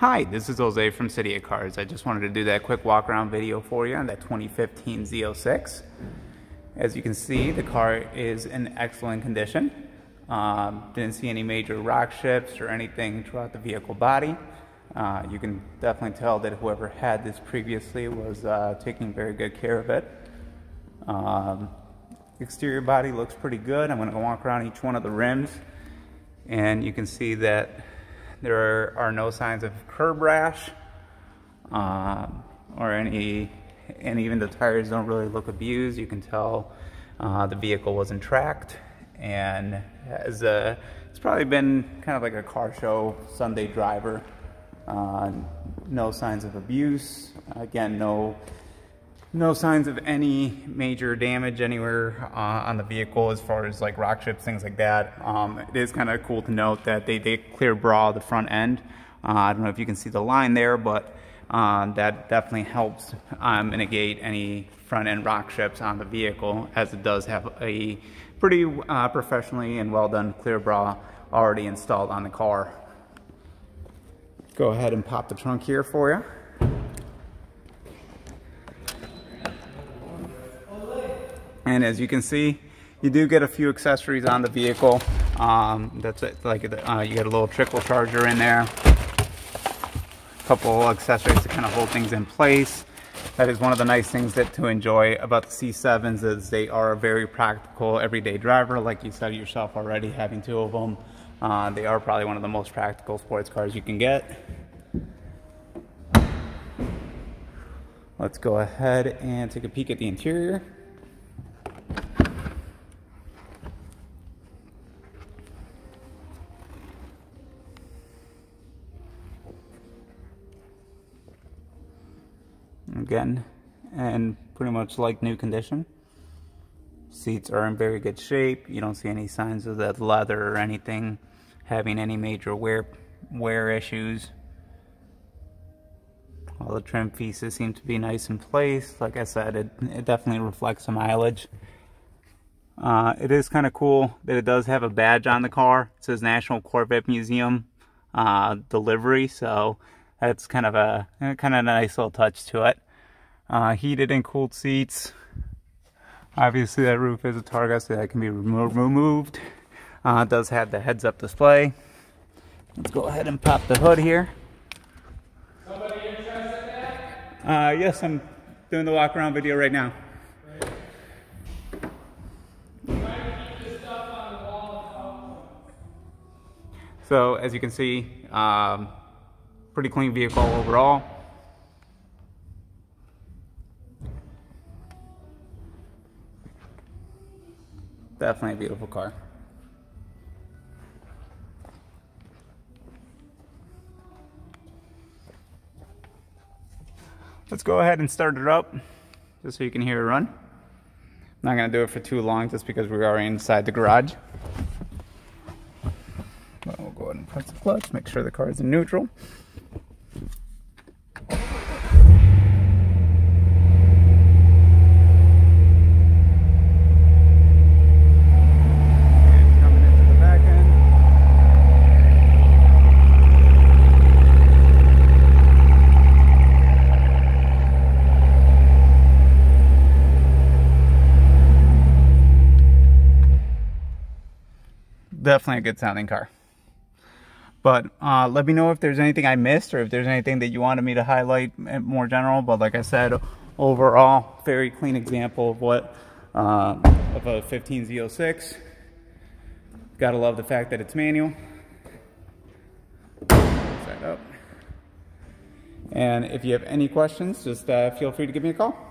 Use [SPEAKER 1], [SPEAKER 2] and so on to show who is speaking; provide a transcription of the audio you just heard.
[SPEAKER 1] Hi, this is Jose from City of Cars. I just wanted to do that quick walk around video for you on that 2015 Z06. As you can see, the car is in excellent condition. Um, didn't see any major rock chips or anything throughout the vehicle body. Uh, you can definitely tell that whoever had this previously was uh, taking very good care of it. Um, exterior body looks pretty good. I'm going to walk around each one of the rims and you can see that there are no signs of curb rash um, or any, and even the tires don't really look abused. You can tell uh, the vehicle wasn't tracked and has a, it's probably been kind of like a car show Sunday driver. Uh, no signs of abuse. Again, no no signs of any major damage anywhere uh, on the vehicle as far as like rock chips, things like that. Um, it is kind of cool to note that they did clear bra the front end. Uh, I don't know if you can see the line there, but uh, that definitely helps um, mitigate any front end rock chips on the vehicle as it does have a pretty uh, professionally and well done clear bra already installed on the car. Go ahead and pop the trunk here for you. And as you can see, you do get a few accessories on the vehicle. Um, that's it, like uh, you get a little trickle charger in there, a couple accessories to kind of hold things in place. That is one of the nice things that to enjoy about the C7s is they are a very practical everyday driver. Like you said yourself already, having two of them, uh, they are probably one of the most practical sports cars you can get. Let's go ahead and take a peek at the interior. Again and pretty much like new condition. Seats are in very good shape. You don't see any signs of that leather or anything having any major wear wear issues. All the trim pieces seem to be nice in place. Like I said it, it definitely reflects the mileage. Uh, it is kind of cool that it does have a badge on the car. It says National Corvette Museum uh, delivery so that's kind of a kind of a nice little touch to it. Uh, heated and cooled seats. Obviously that roof is a Targa so that can be remo removed. Uh, it does have the heads up display. Let's go ahead and pop the hood here.
[SPEAKER 2] Somebody interested in that?
[SPEAKER 1] Uh, yes, I'm doing the walk around video right now. So as you can see, um, Pretty clean vehicle overall. Definitely a beautiful car. Let's go ahead and start it up just so you can hear it run. I'm not to do it for too long just because we are inside the garage. But we'll go ahead and press the clutch, make sure the car is in neutral. Definitely a good sounding car. But uh, let me know if there's anything I missed or if there's anything that you wanted me to highlight more general. But like I said, overall, very clean example of what uh, of a 15 Z06. Gotta love the fact that it's manual. Side up. And if you have any questions, just uh, feel free to give me a call.